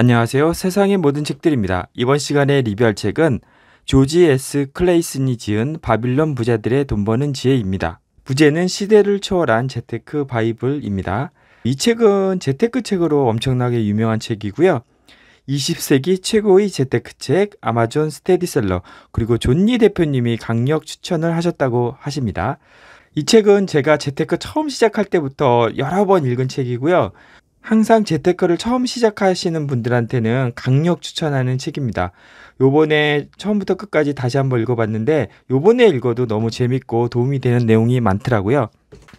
안녕하세요. 세상의 모든 책들입니다. 이번 시간에 리뷰할 책은 조지 S. 클레이슨이 지은 바빌론 부자들의 돈 버는 지혜입니다. 부제는 시대를 초월한 재테크 바이블입니다. 이 책은 재테크 책으로 엄청나게 유명한 책이고요. 20세기 최고의 재테크 책 아마존 스테디셀러 그리고 존리 대표님이 강력 추천을 하셨다고 하십니다. 이 책은 제가 재테크 처음 시작할 때부터 여러 번 읽은 책이고요. 항상 재테크를 처음 시작하시는 분들한테는 강력 추천하는 책입니다. 요번에 처음부터 끝까지 다시 한번 읽어봤는데 요번에 읽어도 너무 재밌고 도움이 되는 내용이 많더라고요.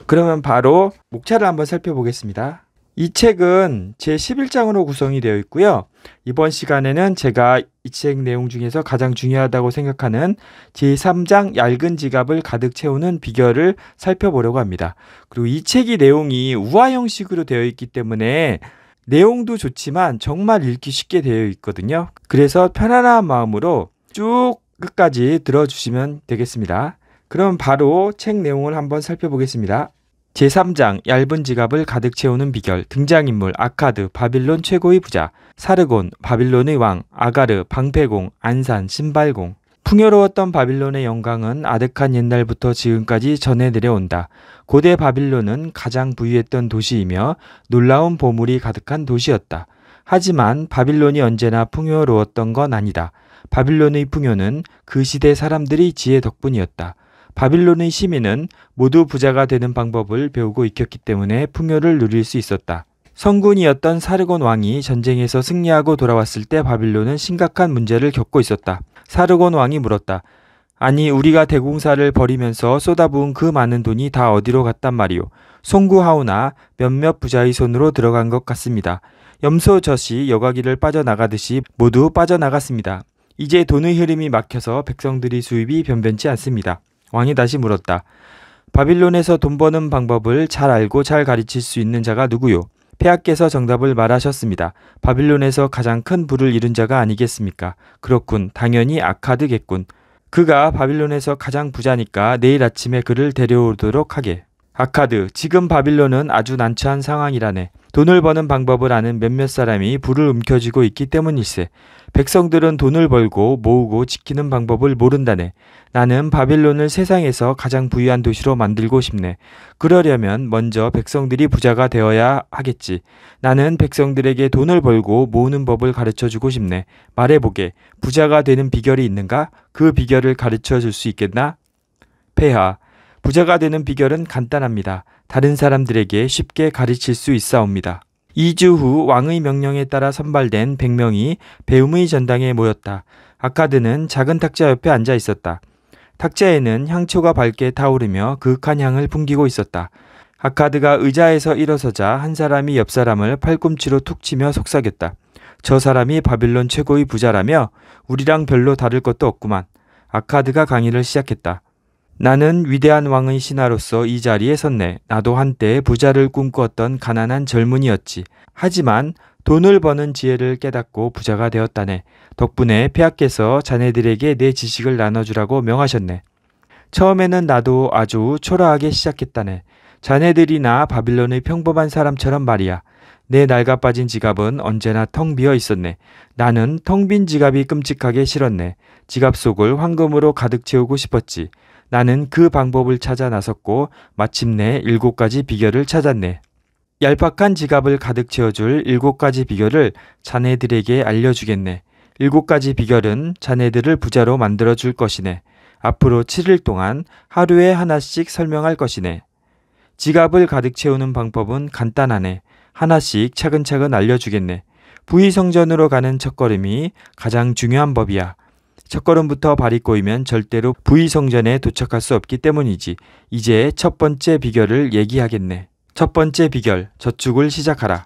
그러면 바로 목차를 한번 살펴보겠습니다. 이 책은 제 11장으로 구성이 되어 있고요. 이번 시간에는 제가 이 책 내용 중에서 가장 중요하다고 생각하는 제3장 얇은 지갑을 가득 채우는 비결을 살펴보려고 합니다. 그리고 이 책이 내용이 우화 형식으로 되어 있기 때문에 내용도 좋지만 정말 읽기 쉽게 되어 있거든요. 그래서 편안한 마음으로 쭉 끝까지 들어주시면 되겠습니다. 그럼 바로 책 내용을 한번 살펴보겠습니다. 제3장 얇은 지갑을 가득 채우는 비결 등장인물 아카드 바빌론 최고의 부자 사르곤 바빌론의 왕 아가르 방패공 안산 신발공 풍요로웠던 바빌론의 영광은 아득한 옛날부터 지금까지 전해 내려온다. 고대 바빌론은 가장 부유했던 도시이며 놀라운 보물이 가득한 도시였다. 하지만 바빌론이 언제나 풍요로웠던 건 아니다. 바빌론의 풍요는 그 시대 사람들의 지혜 덕분이었다. 바빌론의 시민은 모두 부자가 되는 방법을 배우고 익혔기 때문에 풍요를 누릴 수 있었다. 성군이었던 사르곤 왕이 전쟁에서 승리하고 돌아왔을 때 바빌론은 심각한 문제를 겪고 있었다. 사르곤 왕이 물었다. 아니 우리가 대공사를 벌이면서 쏟아부은 그 많은 돈이 다 어디로 갔단 말이오. 송구하오나 몇몇 부자의 손으로 들어간 것 같습니다. 염소 젖이 여과기를 빠져나가듯이 모두 빠져나갔습니다. 이제 돈의 흐름이 막혀서 백성들이 수입이 변변치 않습니다. 왕이 다시 물었다. 바빌론에서 돈 버는 방법을 잘 알고 잘 가르칠 수 있는 자가 누구요? 폐하께서 정답을 말하셨습니다. 바빌론에서 가장 큰 부를 이룬 자가 아니겠습니까? 그렇군. 당연히 아카드겠군. 그가 바빌론에서 가장 부자니까 내일 아침에 그를 데려오도록 하게. 아카드, 지금 바빌론은 아주 난처한 상황이라네. 돈을 버는 방법을 아는 몇몇 사람이 불을 움켜쥐고 있기 때문일세. 백성들은 돈을 벌고 모으고 지키는 방법을 모른다네. 나는 바빌론을 세상에서 가장 부유한 도시로 만들고 싶네. 그러려면 먼저 백성들이 부자가 되어야 하겠지. 나는 백성들에게 돈을 벌고 모으는 법을 가르쳐 주고 싶네. 말해보게. 부자가 되는 비결이 있는가? 그 비결을 가르쳐 줄 수 있겠나? 폐하. 부자가 되는 비결은 간단합니다. 다른 사람들에게 쉽게 가르칠 수 있사옵니다. 2주 후 왕의 명령에 따라 선발된 100명이 배움의 전당에 모였다. 아카드는 작은 탁자 옆에 앉아 있었다. 탁자에는 향초가 밝게 타오르며 그윽한 향을 풍기고 있었다. 아카드가 의자에서 일어서자 한 사람이 옆 사람을 팔꿈치로 툭 치며 속삭였다. 저 사람이 바빌론 최고의 부자라며 우리랑 별로 다를 것도 없구만. 아카드가 강의를 시작했다. 나는 위대한 왕의 신하로서 이 자리에 섰네. 나도 한때 부자를 꿈꾸었던 가난한 젊은이였지. 하지만 돈을 버는 지혜를 깨닫고 부자가 되었다네. 덕분에 폐하께서 자네들에게 내 지식을 나눠주라고 명하셨네. 처음에는 나도 아주 초라하게 시작했다네. 자네들이나 바빌론의 평범한 사람처럼 말이야. 내 낡아 빠진 지갑은 언제나 텅 비어 있었네. 나는 텅 빈 지갑이 끔찍하게 싫었네. 지갑 속을 황금으로 가득 채우고 싶었지. 나는 그 방법을 찾아 나섰고 마침내 일곱 가지 비결을 찾았네. 얄팍한 지갑을 가득 채워줄 일곱 가지 비결을 자네들에게 알려주겠네. 일곱 가지 비결은 자네들을 부자로 만들어 줄 것이네. 앞으로 7일 동안 하루에 하나씩 설명할 것이네. 지갑을 가득 채우는 방법은 간단하네. 하나씩 차근차근 알려주겠네. 부의성전으로 가는 첫걸음이 가장 중요한 법이야. 첫걸음부터 발이 꼬이면 절대로 부의성전에 도착할 수 없기 때문이지. 이제 첫 번째 비결을 얘기하겠네. 첫 번째 비결, 저축을 시작하라.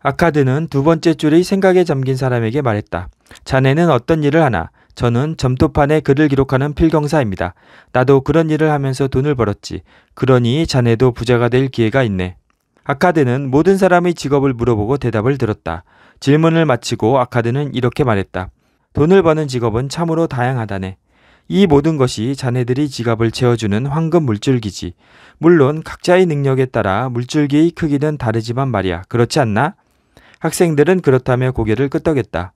아카드는 두 번째 줄의 생각에 잠긴 사람에게 말했다. 자네는 어떤 일을 하나? 저는 점토판에 글을 기록하는 필경사입니다. 나도 그런 일을 하면서 돈을 벌었지. 그러니 자네도 부자가 될 기회가 있네. 아카드는 모든 사람의 직업을 물어보고 대답을 들었다. 질문을 마치고 아카드는 이렇게 말했다. 돈을 버는 직업은 참으로 다양하다네. 이 모든 것이 자네들이 지갑을 채워주는 황금 물줄기지. 물론 각자의 능력에 따라 물줄기의 크기는 다르지만 말이야. 그렇지 않나? 학생들은 그렇다며 고개를 끄덕였다.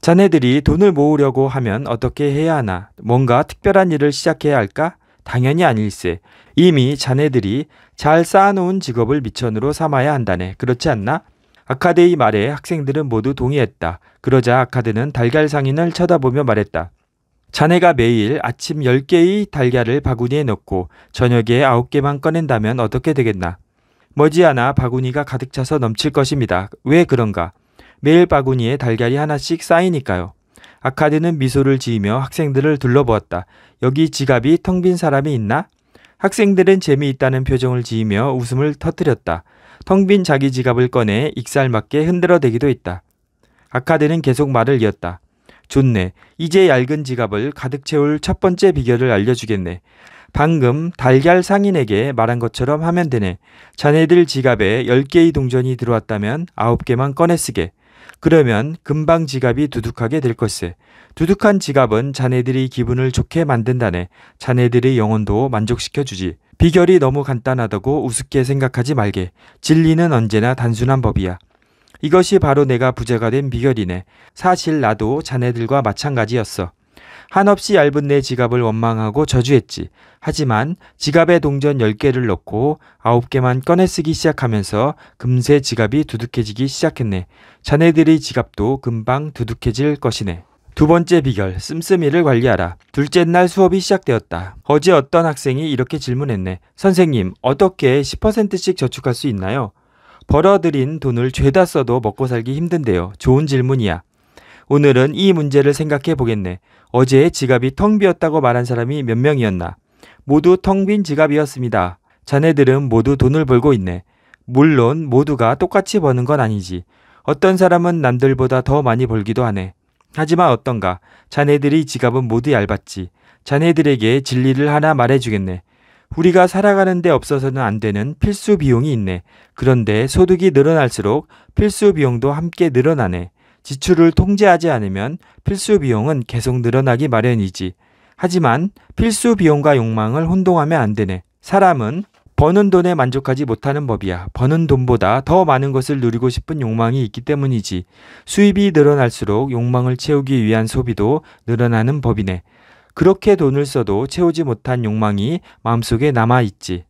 자네들이 돈을 모으려고 하면 어떻게 해야 하나? 뭔가 특별한 일을 시작해야 할까? 당연히 아닐세. 이미 자네들이 잘 쌓아놓은 직업을 미천으로 삼아야 한다네. 그렇지 않나? 아카드의 말에 학생들은 모두 동의했다. 그러자 아카드는 달걀 상인을 쳐다보며 말했다. 자네가 매일 아침 10개의 달걀을 바구니에 넣고 저녁에 9개만 꺼낸다면 어떻게 되겠나? 머지않아 바구니가 가득 차서 넘칠 것입니다. 왜 그런가? 매일 바구니에 달걀이 하나씩 쌓이니까요. 아카드는 미소를 지으며 학생들을 둘러보았다. 여기 지갑이 텅 빈 사람이 있나? 학생들은 재미있다는 표정을 지으며 웃음을 터뜨렸다. 텅 빈 자기 지갑을 꺼내 익살맞게 흔들어대기도 했다. 아카드는 계속 말을 이었다. 좋네. 이제 얇은 지갑을 가득 채울 첫 번째 비결을 알려주겠네. 방금 달걀 상인에게 말한 것처럼 하면 되네. 자네들 지갑에 10개의 동전이 들어왔다면 9개만 꺼내 쓰게. 그러면 금방 지갑이 두둑하게 될 것세. 두둑한 지갑은 자네들이 기분을 좋게 만든다네. 자네들의 영혼도 만족시켜 주지. 비결이 너무 간단하다고 우습게 생각하지 말게. 진리는 언제나 단순한 법이야. 이것이 바로 내가 부자가 된 비결이네. 사실 나도 자네들과 마찬가지였어. 한없이 얇은 내 지갑을 원망하고 저주했지. 하지만 지갑에 동전 10개를 넣고 9개만 꺼내 쓰기 시작하면서 금세 지갑이 두둑해지기 시작했네. 자네들의 지갑도 금방 두둑해질 것이네. 두 번째 비결, 씀씀이를 관리하라. 둘째 날 수업이 시작되었다. 어제 어떤 학생이 이렇게 질문했네. 선생님, 어떻게 10%씩 저축할 수 있나요? 벌어들인 돈을 죄다 써도 먹고 살기 힘든데요. 좋은 질문이야. 오늘은 이 문제를 생각해 보겠네. 어제 지갑이 텅 비었다고 말한 사람이 몇 명이었나? 모두 텅 빈 지갑이었습니다. 자네들은 모두 돈을 벌고 있네. 물론 모두가 똑같이 버는 건 아니지. 어떤 사람은 남들보다 더 많이 벌기도 하네. 하지만 어떤가? 자네들이 지갑은 모두 얇았지. 자네들에게 진리를 하나 말해주겠네. 우리가 살아가는 데 없어서는 안 되는 필수 비용이 있네. 그런데 소득이 늘어날수록 필수 비용도 함께 늘어나네. 지출을 통제하지 않으면 필수 비용은 계속 늘어나기 마련이지. 하지만 필수 비용과 욕망을 혼동하면 안 되네. 사람은 버는 돈에 만족하지 못하는 법이야. 버는 돈보다 더 많은 것을 누리고 싶은 욕망이 있기 때문이지. 수입이 늘어날수록 욕망을 채우기 위한 소비도 늘어나는 법이네. 그렇게 돈을 써도 채우지 못한 욕망이 마음속에 남아있지.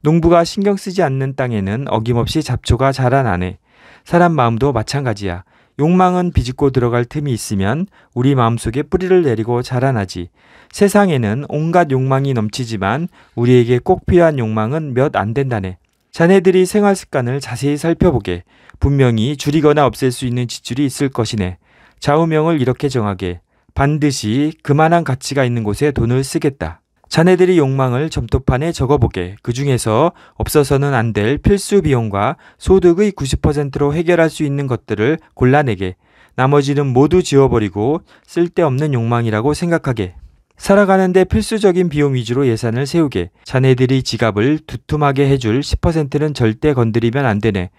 농부가 신경 쓰지 않는 땅에는 어김없이 잡초가 자라나네. 사람 마음도 마찬가지야. 욕망은 비집고 들어갈 틈이 있으면 우리 마음속에 뿌리를 내리고 자라나지. 세상에는 온갖 욕망이 넘치지만 우리에게 꼭 필요한 욕망은 몇 안 된다네. 자네들이 생활 습관을 자세히 살펴보게. 분명히 줄이거나 없앨 수 있는 지출이 있을 것이네. 좌우명을 이렇게 정하게. 반드시 그만한 가치가 있는 곳에 돈을 쓰겠다. 자네들이 욕망을 점토판에 적어보게. 그 중에서 없어서는 안 될 필수 비용과 소득의 90%로 해결할 수 있는 것들을 골라내게. 나머지는 모두 지워버리고 쓸데없는 욕망이라고 생각하게. 살아가는데 필수적인 비용 위주로 예산을 세우게. 자네들이 지갑을 두툼하게 해줄 10%는 절대 건드리면 안 되네.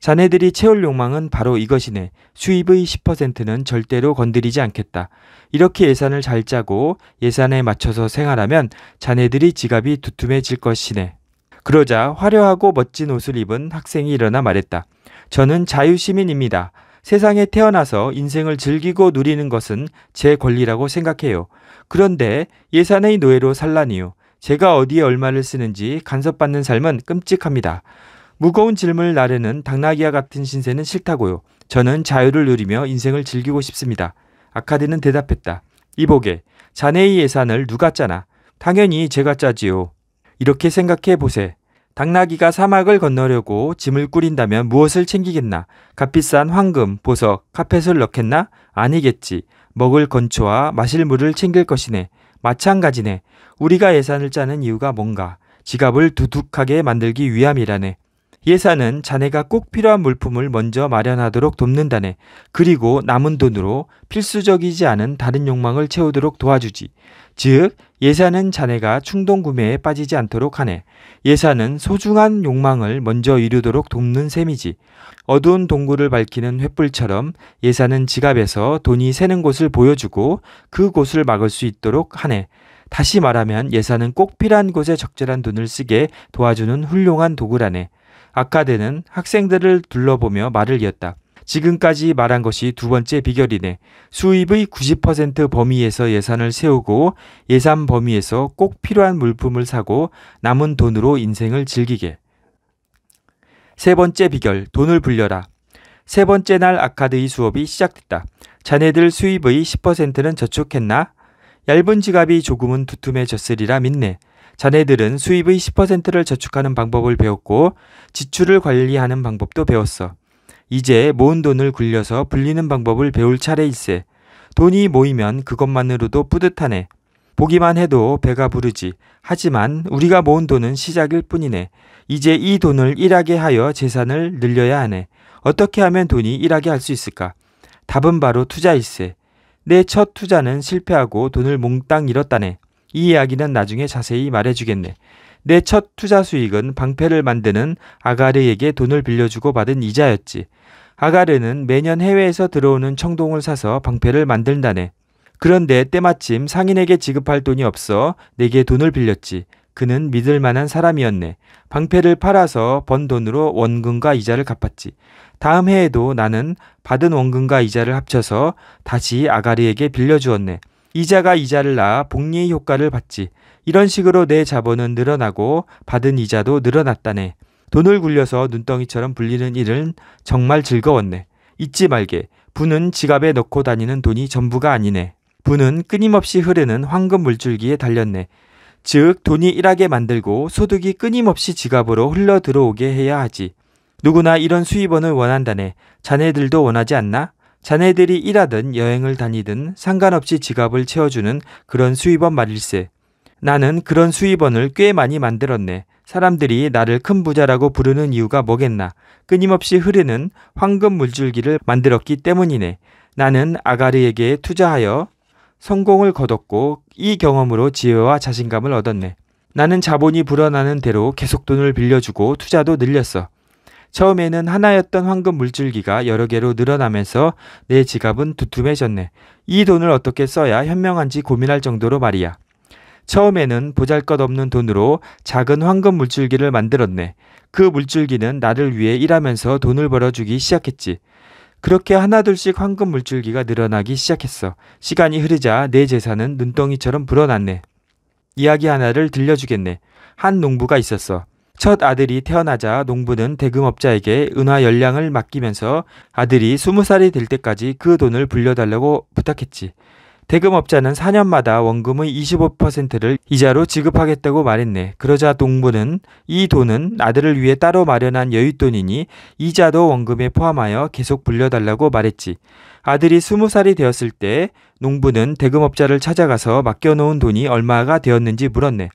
자네들이 채울 욕망은 바로 이것이네. 수입의 10%는 절대로 건드리지 않겠다. 이렇게 예산을 잘 짜고 예산에 맞춰서 생활하면 자네들이 지갑이 두툼해질 것이네. 그러자 화려하고 멋진 옷을 입은 학생이 일어나 말했다. 저는 자유시민입니다. 세상에 태어나서 인생을 즐기고 누리는 것은 제 권리라고 생각해요. 그런데 예산의 노예로 살라니요. 제가 어디에 얼마를 쓰는지 간섭받는 삶은 끔찍합니다. 무거운 짐을 나르는 당나귀와 같은 신세는 싫다고요. 저는 자유를 누리며 인생을 즐기고 싶습니다. 아카드는 대답했다. 이보게, 자네의 예산을 누가 짜나? 당연히 제가 짜지요. 이렇게 생각해 보세. 당나귀가 사막을 건너려고 짐을 꾸린다면 무엇을 챙기겠나? 값비싼 황금, 보석, 카펫을 넣겠나? 아니겠지. 먹을 건초와 마실 물을 챙길 것이네. 마찬가지네. 우리가 예산을 짜는 이유가 뭔가? 지갑을 두둑하게 만들기 위함이라네. 예산은 자네가 꼭 필요한 물품을 먼저 마련하도록 돕는다네. 그리고 남은 돈으로 필수적이지 않은 다른 욕망을 채우도록 도와주지. 즉, 예산은 자네가 충동 구매에 빠지지 않도록 하네. 예산은 소중한 욕망을 먼저 이루도록 돕는 셈이지. 어두운 동굴을 밝히는 횃불처럼 예산은 지갑에서 돈이 새는 곳을 보여주고 그 곳을 막을 수 있도록 하네. 다시 말하면 예산은 꼭 필요한 곳에 적절한 돈을 쓰게 도와주는 훌륭한 도구라네. 아카데는 학생들을 둘러보며 말을 이었다. 지금까지 말한 것이 두 번째 비결이네. 수입의 90% 범위에서 예산을 세우고 예산 범위에서 꼭 필요한 물품을 사고 남은 돈으로 인생을 즐기게. 세 번째 비결, 돈을 불려라. 세 번째 날 아카드의 수업이 시작됐다. 자네들 수입의 10%는 저축했나? 얇은 지갑이 조금은 두툼해졌으리라 믿네. 자네들은 수입의 10%를 저축하는 방법을 배웠고 지출을 관리하는 방법도 배웠어. 이제 모은 돈을 굴려서 불리는 방법을 배울 차례일세. 돈이 모이면 그것만으로도 뿌듯하네. 보기만 해도 배가 부르지. 하지만 우리가 모은 돈은 시작일 뿐이네. 이제 이 돈을 일하게 하여 재산을 늘려야 하네. 어떻게 하면 돈이 일하게 할 수 있을까? 답은 바로 투자일세. 내 첫 투자는 실패하고 돈을 몽땅 잃었다네. 이 이야기는 나중에 자세히 말해주겠네. 내 첫 투자 수익은 방패를 만드는 아가르에게 돈을 빌려주고 받은 이자였지. 아가르는 매년 해외에서 들어오는 청동을 사서 방패를 만든다네. 그런데 때마침 상인에게 지급할 돈이 없어 내게 돈을 빌렸지. 그는 믿을 만한 사람이었네. 방패를 팔아서 번 돈으로 원금과 이자를 갚았지. 다음 해에도 나는 받은 원금과 이자를 합쳐서 다시 아가리에게 빌려주었네. 이자가 이자를 낳아 복리의 효과를 받지. 이런 식으로 내 자본은 늘어나고 받은 이자도 늘어났다네. 돈을 굴려서 눈덩이처럼 불리는 일은 정말 즐거웠네. 잊지 말게. 부는 지갑에 넣고 다니는 돈이 전부가 아니네. 부는 끊임없이 흐르는 황금 물줄기에 달렸네. 즉, 돈이 일하게 만들고 소득이 끊임없이 지갑으로 흘러 들어오게 해야 하지. 누구나 이런 수입원을 원한다네. 자네들도 원하지 않나? 자네들이 일하든 여행을 다니든 상관없이 지갑을 채워주는 그런 수입원 말일세. 나는 그런 수입원을 꽤 많이 만들었네. 사람들이 나를 큰 부자라고 부르는 이유가 뭐겠나. 끊임없이 흐르는 황금 물줄기를 만들었기 때문이네. 나는 아가르에게 투자하여 성공을 거뒀고 이 경험으로 지혜와 자신감을 얻었네. 나는 자본이 불어나는 대로 계속 돈을 빌려주고 투자도 늘렸어. 처음에는 하나였던 황금 물줄기가 여러 개로 늘어나면서 내 지갑은 두툼해졌네. 이 돈을 어떻게 써야 현명한지 고민할 정도로 말이야. 처음에는 보잘 것 없는 돈으로 작은 황금 물줄기를 만들었네. 그 물줄기는 나를 위해 일하면서 돈을 벌어주기 시작했지. 그렇게 하나둘씩 황금 물줄기가 늘어나기 시작했어. 시간이 흐르자 내 재산은 눈덩이처럼 불어났네. 이야기 하나를 들려주겠네. 한 농부가 있었어. 첫 아들이 태어나자 농부는 대금업자에게 은화 열량을 맡기면서 아들이 스무 살이 될 때까지 그 돈을 불려달라고 부탁했지. 대금업자는 4년마다 원금의 25%를 이자로 지급하겠다고 말했네. 그러자 농부는 이 돈은 아들을 위해 따로 마련한 여윳돈이니 이자도 원금에 포함하여 계속 불려달라고 말했지. 아들이 20살이 되었을 때 농부는 대금업자를 찾아가서 맡겨놓은 돈이 얼마가 되었는지 물었네.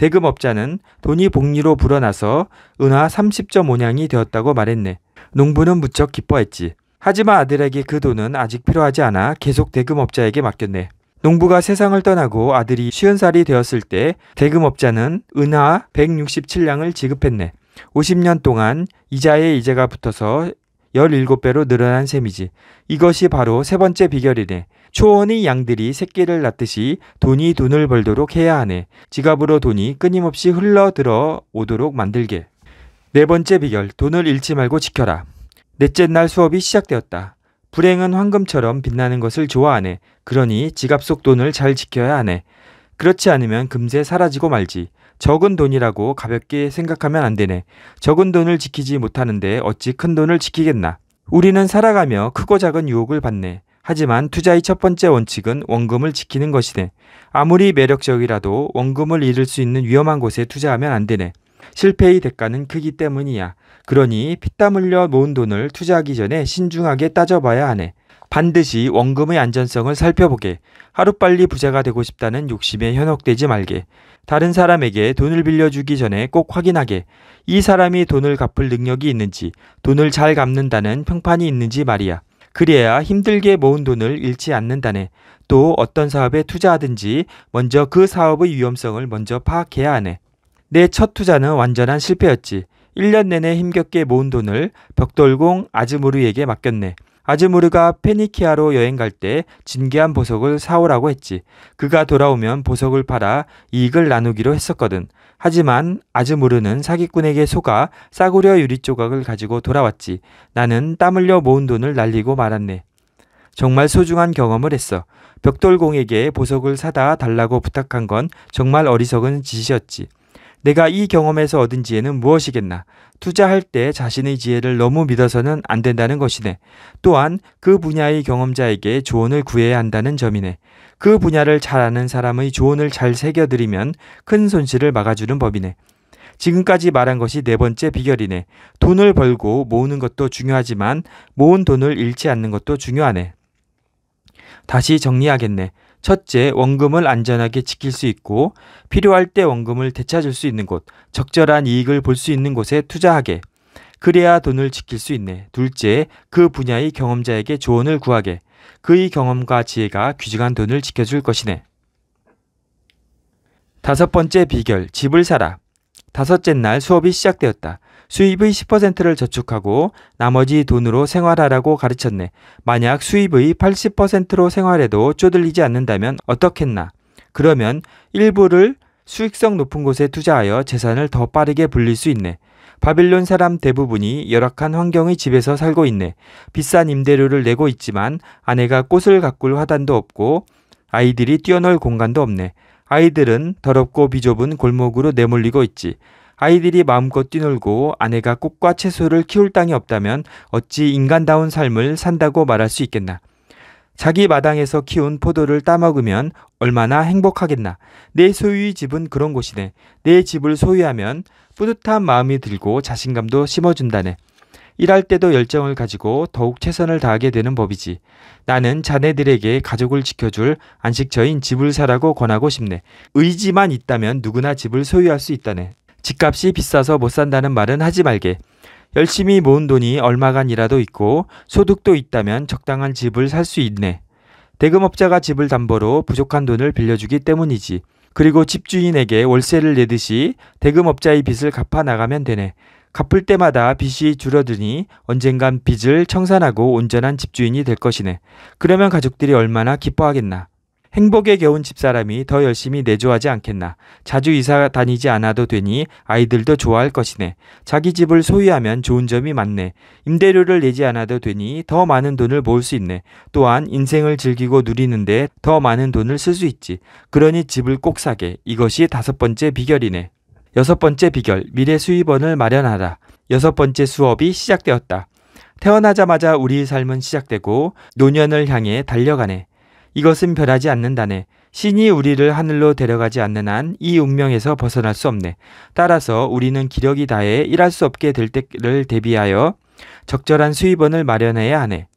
대금업자는 돈이 복리로 불어나서 은하 30.5냥이 되었다고 말했네. 농부는 무척 기뻐했지. 하지만 아들에게 그 돈은 아직 필요하지 않아 계속 대금업자에게 맡겼네. 농부가 세상을 떠나고 아들이 50살이 되었을 때 대금업자는 은하 167냥을 지급했네. 50년 동안 이자에 이자가 붙어서 17배로 늘어난 셈이지. 이것이 바로 세 번째 비결이네. 초원의 양들이 새끼를 낳듯이 돈이 돈을 벌도록 해야 하네. 지갑으로 돈이 끊임없이 흘러 들어 오도록 만들게. 네 번째 비결, 돈을 잃지 말고 지켜라. 넷째 날 수업이 시작되었다. 불행은 황금처럼 빛나는 것을 좋아하네. 그러니 지갑 속 돈을 잘 지켜야 하네. 그렇지 않으면 금세 사라지고 말지. 적은 돈이라고 가볍게 생각하면 안 되네. 적은 돈을 지키지 못하는데 어찌 큰 돈을 지키겠나. 우리는 살아가며 크고 작은 유혹을 받네. 하지만 투자의 첫 번째 원칙은 원금을 지키는 것이네. 아무리 매력적이라도 원금을 잃을 수 있는 위험한 곳에 투자하면 안 되네. 실패의 대가는 크기 때문이야. 그러니 피땀 흘려 모은 돈을 투자하기 전에 신중하게 따져봐야 하네. 반드시 원금의 안전성을 살펴보게. 하루빨리 부자가 되고 싶다는 욕심에 현혹되지 말게. 다른 사람에게 돈을 빌려주기 전에 꼭 확인하게. 이 사람이 돈을 갚을 능력이 있는지, 돈을 잘 갚는다는 평판이 있는지 말이야. 그래야 힘들게 모은 돈을 잃지 않는다네. 또 어떤 사업에 투자하든지 먼저 그 사업의 위험성을 먼저 파악해야 하네. 내 첫 투자는 완전한 실패였지. 1년 내내 힘겹게 모은 돈을 벽돌공 아즈모르에게 맡겼네. 아즈무르가 페니키아로 여행 갈 때 진귀한 보석을 사오라고 했지. 그가 돌아오면 보석을 팔아 이익을 나누기로 했었거든. 하지만 아즈무르는 사기꾼에게 속아 싸구려 유리 조각을 가지고 돌아왔지. 나는 땀 흘려 모은 돈을 날리고 말았네. 정말 소중한 경험을 했어. 벽돌공에게 보석을 사다 달라고 부탁한 건 정말 어리석은 짓이었지. 내가 이 경험에서 얻은 지혜는 무엇이겠나? 투자할 때 자신의 지혜를 너무 믿어서는 안 된다는 것이네. 또한 그 분야의 경험자에게 조언을 구해야 한다는 점이네. 그 분야를 잘 아는 사람의 조언을 잘 새겨들이면 큰 손실을 막아주는 법이네. 지금까지 말한 것이 네 번째 비결이네. 돈을 벌고 모으는 것도 중요하지만 모은 돈을 잃지 않는 것도 중요하네. 다시 정리하겠네. 첫째, 원금을 안전하게 지킬 수 있고 필요할 때 원금을 되찾을 수 있는 곳, 적절한 이익을 볼 수 있는 곳에 투자하게. 그래야 돈을 지킬 수 있네. 둘째, 그 분야의 경험자에게 조언을 구하게. 그의 경험과 지혜가 귀중한 돈을 지켜줄 것이네. 다섯 번째 비결, 집을 사라. 다섯째 날 수업이 시작되었다. 수입의 10%를 저축하고 나머지 돈으로 생활하라고 가르쳤네. 만약 수입의 80%로 생활해도 쪼들리지 않는다면 어떻겠나? 그러면 일부를 수익성 높은 곳에 투자하여 재산을 더 빠르게 불릴 수 있네. 바빌론 사람 대부분이 열악한 환경의 집에서 살고 있네. 비싼 임대료를 내고 있지만 아내가 꽃을 가꿀 화단도 없고 아이들이 뛰어놀 공간도 없네. 아이들은 더럽고 비좁은 골목으로 내몰리고 있지. 아이들이 마음껏 뛰놀고 아내가 꽃과 채소를 키울 땅이 없다면 어찌 인간다운 삶을 산다고 말할 수 있겠나. 자기 마당에서 키운 포도를 따먹으면 얼마나 행복하겠나. 내 소유의 집은 그런 곳이네. 내 집을 소유하면 뿌듯한 마음이 들고 자신감도 심어준다네. 일할 때도 열정을 가지고 더욱 최선을 다하게 되는 법이지. 나는 자네들에게 가족을 지켜줄 안식처인 집을 사라고 권하고 싶네. 의지만 있다면 누구나 집을 소유할 수 있다네. 집값이 비싸서 못 산다는 말은 하지 말게. 열심히 모은 돈이 얼마간이라도 있고 소득도 있다면 적당한 집을 살 수 있네. 대금업자가 집을 담보로 부족한 돈을 빌려주기 때문이지. 그리고 집주인에게 월세를 내듯이 대금업자의 빚을 갚아 나가면 되네. 갚을 때마다 빚이 줄어드니 언젠간 빚을 청산하고 온전한 집주인이 될 것이네. 그러면 가족들이 얼마나 기뻐하겠나. 행복에 겨운 집사람이 더 열심히 내조하지 않겠나. 자주 이사 다니지 않아도 되니 아이들도 좋아할 것이네. 자기 집을 소유하면 좋은 점이 많네. 임대료를 내지 않아도 되니 더 많은 돈을 모을 수 있네. 또한 인생을 즐기고 누리는데 더 많은 돈을 쓸 수 있지. 그러니 집을 꼭 사게. 이것이 다섯 번째 비결이네. 여섯 번째 비결, 미래 수입원을 마련하라. 여섯 번째 수업이 시작되었다. 태어나자마자 우리의 삶은 시작되고 노년을 향해 달려가네. 이것은 변하지 않는다네. 신이 우리를 하늘로 데려가지 않는 한 이 운명에서 벗어날 수 없네. 따라서 우리는 기력이 다해 일할 수 없게 될 때를 대비하여 적절한 수입원을 마련해야 하네.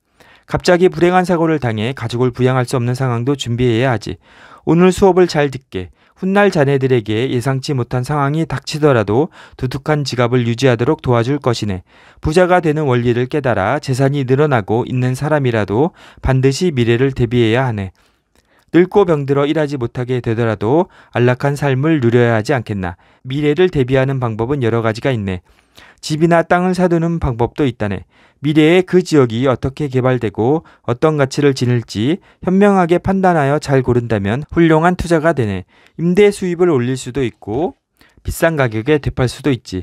갑자기 불행한 사고를 당해 가족을 부양할 수 없는 상황도 준비해야 하지. 오늘 수업을 잘 듣게. 훗날 자네들에게 예상치 못한 상황이 닥치더라도 두둑한 지갑을 유지하도록 도와줄 것이네. 부자가 되는 원리를 깨달아 재산이 늘어나고 있는 사람이라도 반드시 미래를 대비해야 하네. 늙고 병들어 일하지 못하게 되더라도 안락한 삶을 누려야 하지 않겠나. 미래를 대비하는 방법은 여러 가지가 있네. 집이나 땅을 사두는 방법도 있다네. 미래에 그 지역이 어떻게 개발되고 어떤 가치를 지닐지 현명하게 판단하여 잘 고른다면 훌륭한 투자가 되네. 임대 수입을 올릴 수도 있고 비싼 가격에 되팔 수도 있지.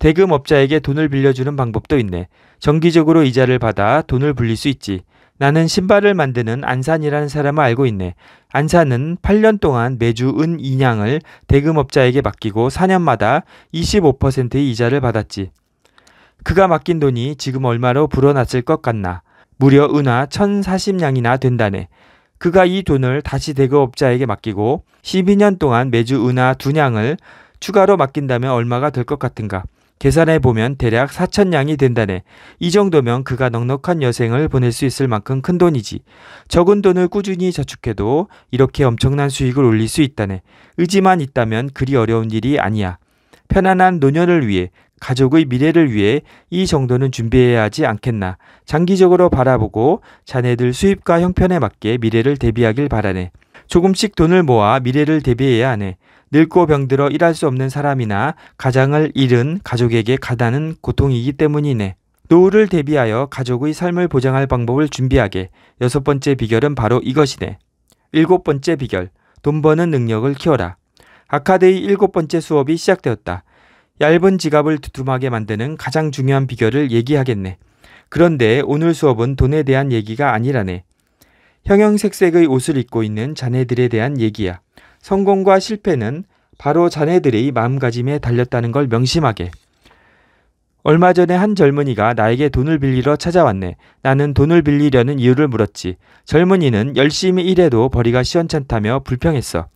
대금업자에게 돈을 빌려주는 방법도 있네. 정기적으로 이자를 받아 돈을 불릴 수 있지. 나는 신발을 만드는 안산이라는 사람을 알고 있네. 안산은 8년 동안 매주 은 2냥을 대금업자에게 맡기고 4년마다 25%의 이자를 받았지. 그가 맡긴 돈이 지금 얼마로 불어났을 것 같나. 무려 은하 1040냥이나 된다네. 그가 이 돈을 다시 대거업자에게 맡기고 12년 동안 매주 은하 2냥을 추가로 맡긴다면 얼마가 될 것 같은가. 계산해 보면 대략 4천냥이 된다네. 이 정도면 그가 넉넉한 여생을 보낼 수 있을 만큼 큰 돈이지. 적은 돈을 꾸준히 저축해도 이렇게 엄청난 수익을 올릴 수 있다네. 의지만 있다면 그리 어려운 일이 아니야. 편안한 노년을 위해 가족의 미래를 위해 이 정도는 준비해야 하지 않겠나. 장기적으로 바라보고 자네들 수입과 형편에 맞게 미래를 대비하길 바라네. 조금씩 돈을 모아 미래를 대비해야 하네. 늙고 병들어 일할 수 없는 사람이나 가장을 잃은 가족에게 가다는 고통이기 때문이네. 노후를 대비하여 가족의 삶을 보장할 방법을 준비하게. 여섯 번째 비결은 바로 이것이네. 일곱 번째 비결. 돈 버는 능력을 키워라. 아카드의 일곱 번째 수업이 시작되었다. 얇은 지갑을 두툼하게 만드는 가장 중요한 비결을 얘기하겠네. 그런데 오늘 수업은 돈에 대한 얘기가 아니라네. 형형색색의 옷을 입고 있는 자네들에 대한 얘기야. 성공과 실패는 바로 자네들의 마음가짐에 달렸다는 걸 명심하게. 얼마 전에 한 젊은이가 나에게 돈을 빌리러 찾아왔네. 나는 돈을 빌리려는 이유를 물었지. 젊은이는 열심히 일해도 벌이가 시원찮다며 불평했어.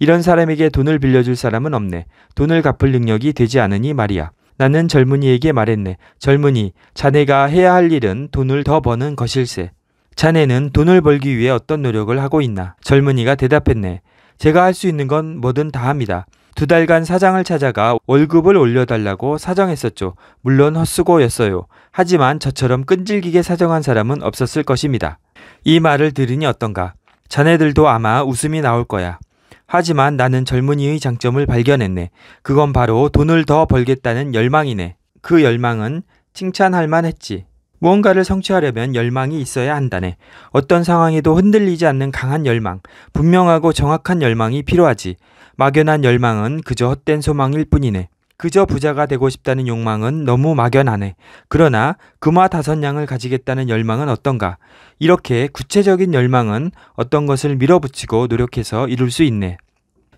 이런 사람에게 돈을 빌려줄 사람은 없네. 돈을 갚을 능력이 되지 않으니 말이야. 나는 젊은이에게 말했네. 젊은이, 자네가 해야 할 일은 돈을 더 버는 것일세. 자네는 돈을 벌기 위해 어떤 노력을 하고 있나? 젊은이가 대답했네. 제가 할 수 있는 건 뭐든 다 합니다. 두 달간 사장을 찾아가 월급을 올려달라고 사정했었죠. 물론 헛수고였어요. 하지만 저처럼 끈질기게 사정한 사람은 없었을 것입니다. 이 말을 들으니 어떤가? 자네들도 아마 웃음이 나올 거야. 하지만 나는 젊은이의 장점을 발견했네. 그건 바로 돈을 더 벌겠다는 열망이네. 그 열망은 칭찬할 만했지. 무언가를 성취하려면 열망이 있어야 한다네. 어떤 상황에도 흔들리지 않는 강한 열망, 분명하고 정확한 열망이 필요하지. 막연한 열망은 그저 헛된 소망일 뿐이네. 그저 부자가 되고 싶다는 욕망은 너무 막연하네. 그러나 금화 다섯 냥을 가지겠다는 열망은 어떤가? 이렇게 구체적인 열망은 어떤 것을 밀어붙이고 노력해서 이룰 수 있네.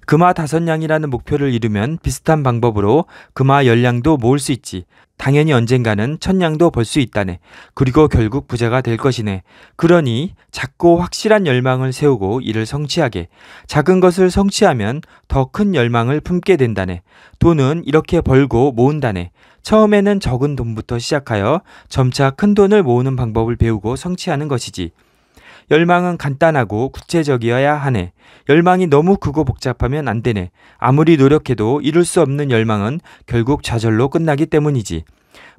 금화 다섯 냥이라는 목표를 이루면 비슷한 방법으로 금화 열 냥도 모을 수 있지. 당연히 언젠가는 천냥도 벌 수 있다네. 그리고 결국 부자가 될 것이네. 그러니 작고 확실한 열망을 세우고 이를 성취하게. 작은 것을 성취하면 더 큰 열망을 품게 된다네. 돈은 이렇게 벌고 모은다네. 처음에는 적은 돈부터 시작하여 점차 큰 돈을 모으는 방법을 배우고 성취하는 것이지. 열망은 간단하고 구체적이어야 하네. 열망이 너무 크고 복잡하면 안 되네. 아무리 노력해도 이룰 수 없는 열망은 결국 좌절로 끝나기 때문이지.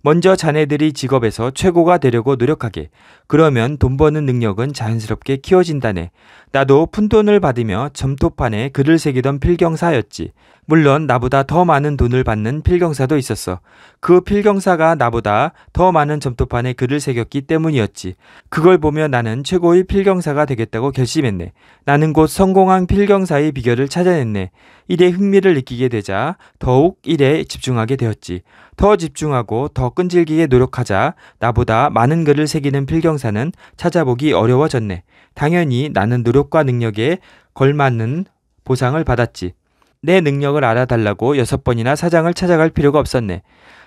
먼저 자네들이 직업에서 최고가 되려고 노력하게. 그러면 돈 버는 능력은 자연스럽게 키워진다네. 나도 푼돈을 받으며 점토판에 글을 새기던 필경사였지. 물론 나보다 더 많은 돈을 받는 필경사도 있었어. 그 필경사가 나보다 더 많은 점토판에 글을 새겼기 때문이었지. 그걸 보며 나는 최고의 필경사가 되겠다고 결심했네. 나는 곧 성공한 필경사의 비결을 찾아냈네. 일에 흥미를 느끼게 되자 더욱 일에 집중하게 되었지. 더 집중하고 더 끈질기게 노력하자 나보다 많은 글을 새기는 필경사는 찾아보기 어려워졌네. 당연히 나는 노력과 능력에 걸맞는 보상을 받았지. 내 능력을 알아달라고 여섯 번이나 사장을 찾아갈 필요가 없었네.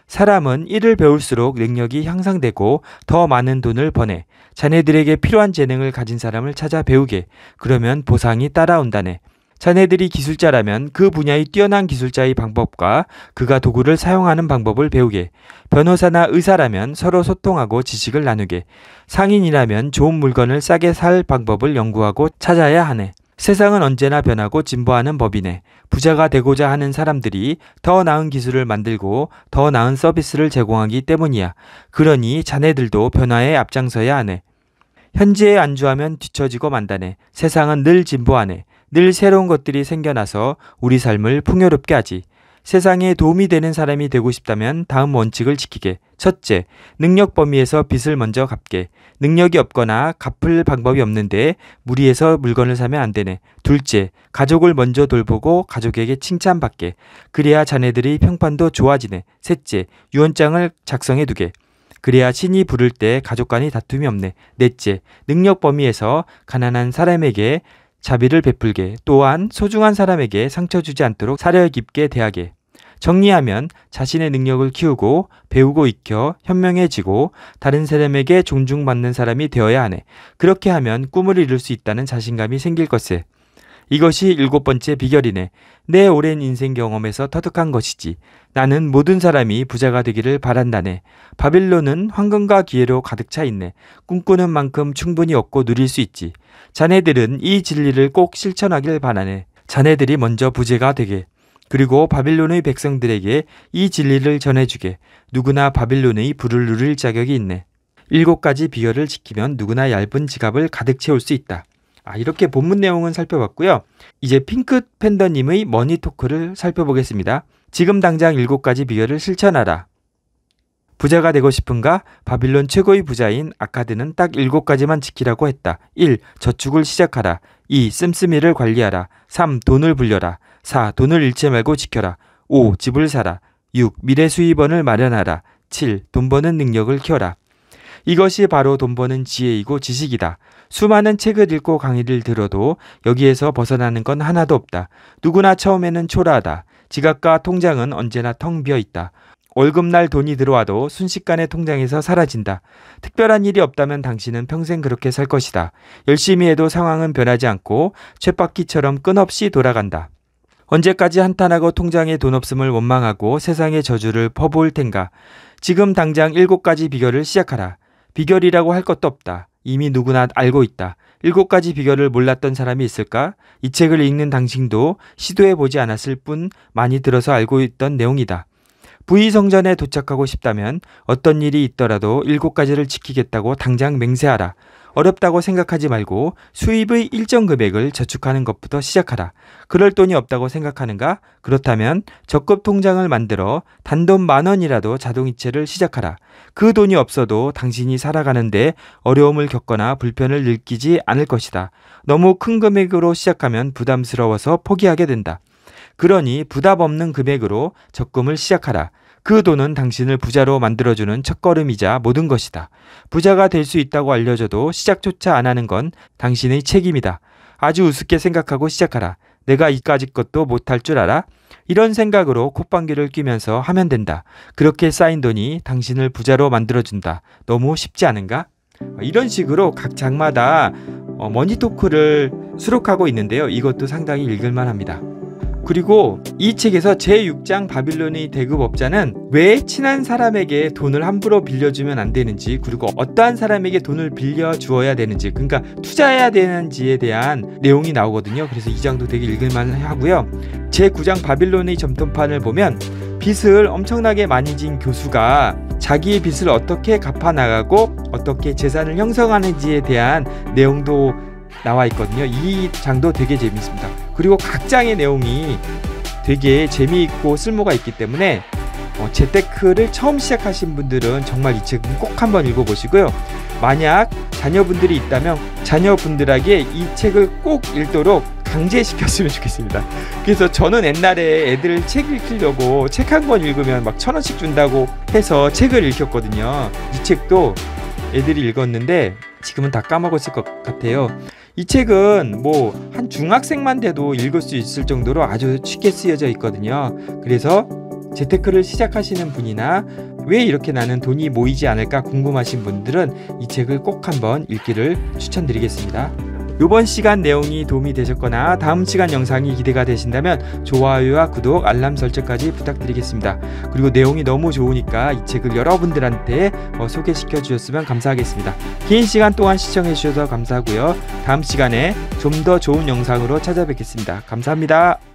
사람은 일을 배울수록 능력이 향상되고 더 많은 돈을 버네. 자네들에게 필요한 재능을 가진 사람을 찾아 배우게. 그러면 보상이 따라온다네. 자네들이 기술자라면 그 분야의 뛰어난 기술자의 방법과 그가 도구를 사용하는 방법을 배우게. 변호사나 의사라면 서로 소통하고 지식을 나누게. 상인이라면 좋은 물건을 싸게 살 방법을 연구하고 찾아야 하네. 세상은 언제나 변하고 진보하는 법이네. 부자가 되고자 하는 사람들이 더 나은 기술을 만들고 더 나은 서비스를 제공하기 때문이야. 그러니 자네들도 변화에 앞장서야 하네. 현재에 안주하면 뒤처지고 만다네. 세상은 늘 진보하네. 늘 새로운 것들이 생겨나서 우리 삶을 풍요롭게 하지. 세상에 도움이 되는 사람이 되고 싶다면 다음 원칙을 지키게. 첫째, 능력 범위에서 빚을 먼저 갚게. 능력이 없거나 갚을 방법이 없는데 무리해서 물건을 사면 안 되네. 둘째, 가족을 먼저 돌보고 가족에게 칭찬받게. 그래야 자네들이 평판도 좋아지네. 셋째, 유언장을 작성해 두게. 그래야 신이 부를 때 가족 간의 다툼이 없네. 넷째, 능력 범위에서 가난한 사람에게 자비를 베풀게 또한 소중한 사람에게 상처 주지 않도록 사려 깊게 대하게 정리하면 자신의 능력을 키우고 배우고 익혀 현명해지고 다른 사람에게 존중받는 사람이 되어야 하네. 그렇게 하면 꿈을 이룰 수 있다는 자신감이 생길 것을. 이것이 일곱 번째 비결이네. 내 오랜 인생 경험에서 터득한 것이지. 나는 모든 사람이 부자가 되기를 바란다네. 바빌론은 황금과 기회로 가득 차 있네. 꿈꾸는 만큼 충분히 얻고 누릴 수 있지. 자네들은 이 진리를 꼭 실천하길 바라네. 자네들이 먼저 부재가 되게. 그리고 바빌론의 백성들에게 이 진리를 전해주게. 누구나 바빌론의 불을 누릴 자격이 있네. 일곱 가지 비결을 지키면 누구나 얇은 지갑을 가득 채울 수 있다. 아, 이렇게 본문 내용은 살펴봤고요. 이제 핑크 팬더님의 머니 토크를 살펴보겠습니다. 지금 당장 일곱 가지 비결을 실천하라. 부자가 되고 싶은가? 바빌론 최고의 부자인 아카드는 딱 일곱 가지만 지키라고 했다. 1. 저축을 시작하라. 2. 씀씀이를 관리하라. 3. 돈을 불려라. 4. 돈을 잃지 말고 지켜라. 5. 집을 사라. 6. 미래 수입원을 마련하라. 7. 돈 버는 능력을 키워라. 이것이 바로 돈 버는 지혜이고 지식이다. 수많은 책을 읽고 강의를 들어도 여기에서 벗어나는 건 하나도 없다. 누구나 처음에는 초라하다. 지갑과 통장은 언제나 텅 비어 있다. 월급날 돈이 들어와도 순식간에 통장에서 사라진다. 특별한 일이 없다면 당신은 평생 그렇게 살 것이다. 열심히 해도 상황은 변하지 않고 쳇바퀴처럼 끝없이 돌아간다. 언제까지 한탄하고 통장에 돈 없음을 원망하고 세상의 저주를 퍼부을 텐가. 지금 당장 일곱 가지 비결을 시작하라. 비결이라고 할 것도 없다. 이미 누구나 알고 있다. 일곱 가지 비결을 몰랐던 사람이 있을까? 이 책을 읽는 당신도 시도해 보지 않았을 뿐 많이 들어서 알고 있던 내용이다. 부의성전에 도착하고 싶다면 어떤 일이 있더라도 일곱 가지를 지키겠다고 당장 맹세하라. 어렵다고 생각하지 말고 수입의 일정 금액을 저축하는 것부터 시작하라. 그럴 돈이 없다고 생각하는가? 그렇다면 적급 통장을 만들어 단돈 만 원이라도 자동이체를 시작하라. 그 돈이 없어도 당신이 살아가는데 어려움을 겪거나 불편을 느끼지 않을 것이다. 너무 큰 금액으로 시작하면 부담스러워서 포기하게 된다. 그러니 부담 없는 금액으로 적금을 시작하라. 그 돈은 당신을 부자로 만들어주는 첫걸음이자 모든 것이다. 부자가 될 수 있다고 알려줘도 시작조차 안 하는 건 당신의 책임이다. 아주 우습게 생각하고 시작하라. 내가 이까지 것도 못할 줄 알아? 이런 생각으로 콧방귀를 뀌면서 하면 된다. 그렇게 쌓인 돈이 당신을 부자로 만들어준다. 너무 쉽지 않은가? 이런 식으로 각 장마다 어, 머니토크를 수록하고 있는데요. 이것도 상당히 읽을만 합니다. 그리고 이 책에서 제6장 바빌론의 대급업자는 왜 친한 사람에게 돈을 함부로 빌려주면 안 되는지 그리고 어떠한 사람에게 돈을 빌려 주어야 되는지 그러니까 투자해야 되는지에 대한 내용이 나오거든요. 그래서 이 장도 되게 읽을만 하고요. 제9장 바빌론의 점토판을 보면 빚을 엄청나게 많이 진 교수가 자기의 빚을 어떻게 갚아 나가고 어떻게 재산을 형성하는지에 대한 내용도 나와 있거든요. 이 장도 되게 재밌습니다. 그리고 각 장의 내용이 되게 재미있고 쓸모가 있기 때문에 어, 재테크를 처음 시작하신 분들은 정말 이 책은 꼭 한번 읽어보시고요. 만약 자녀분들이 있다면 자녀분들에게 이 책을 꼭 읽도록 강제시켰으면 좋겠습니다. 그래서 저는 옛날에 애들 책 읽히려고 책 한 권 읽으면 막 천 원씩 준다고 해서 책을 읽혔거든요. 이 책도 애들이 읽었는데 지금은 다 까먹었을 것 같아요. 이 책은 뭐 한 중학생만 돼도 읽을 수 있을 정도로 아주 쉽게 쓰여져 있거든요. 그래서 재테크를 시작하시는 분이나 왜 이렇게 나는 돈이 모이지 않을까 궁금하신 분들은 이 책을 꼭 한번 읽기를 추천드리겠습니다. 이번 시간 내용이 도움이 되셨거나 다음 시간 영상이 기대가 되신다면 좋아요와 구독, 알람 설정까지 부탁드리겠습니다. 그리고 내용이 너무 좋으니까 이 책을 여러분들한테 어, 소개시켜 주셨으면 감사하겠습니다. 긴 시간 동안 시청해 주셔서 감사하고요. 다음 시간에 좀 더 좋은 영상으로 찾아뵙겠습니다. 감사합니다.